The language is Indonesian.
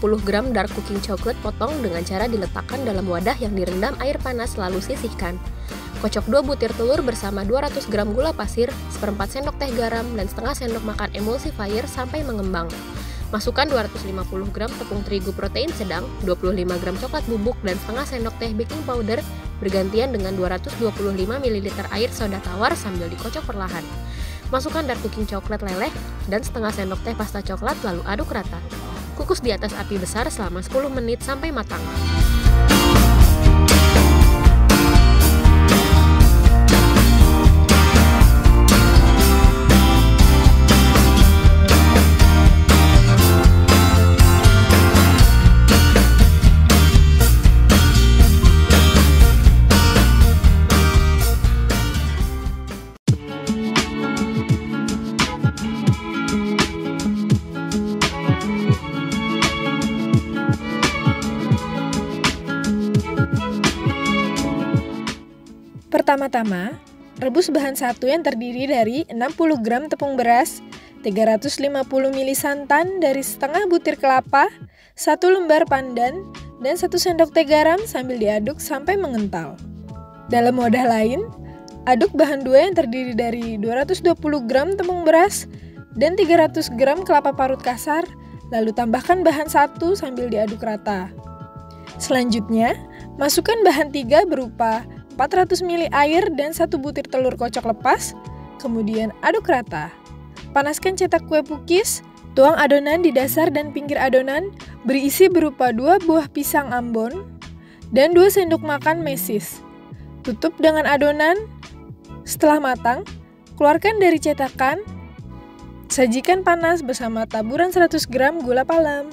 50 gram dark cooking chocolate potong dengan cara diletakkan dalam wadah yang direndam air panas lalu sisihkan. Kocok 2 butir telur bersama 200 gram gula pasir, seperempat sendok teh garam, dan setengah sendok makan emulsifier sampai mengembang. Masukkan 250 gram tepung terigu protein sedang, 25 gram coklat bubuk, dan setengah sendok teh baking powder bergantian dengan 225 ml air soda tawar sambil dikocok perlahan. Masukkan dark cooking coklat leleh dan setengah sendok teh pasta coklat lalu aduk rata. Kukus di atas api besar selama 10 menit sampai matang. Pertama-tama, rebus bahan satu yang terdiri dari 60 gram tepung beras, 350 ml santan dari setengah butir kelapa, satu lembar pandan, dan satu sendok teh garam sambil diaduk sampai mengental. Dalam wadah lain, aduk bahan dua yang terdiri dari 220 gram tepung beras dan 300 gram kelapa parut kasar, lalu tambahkan bahan satu sambil diaduk rata. Selanjutnya, masukkan bahan tiga berupa 400 ml air dan satu butir telur kocok lepas, kemudian aduk rata. Panaskan cetak kue pukis, tuang adonan di dasar dan pinggir adonan, berisi berupa dua buah pisang ambon dan dua sendok makan mesis. Tutup dengan adonan. Setelah matang, keluarkan dari cetakan. Sajikan panas bersama taburan 100 gram gula palam.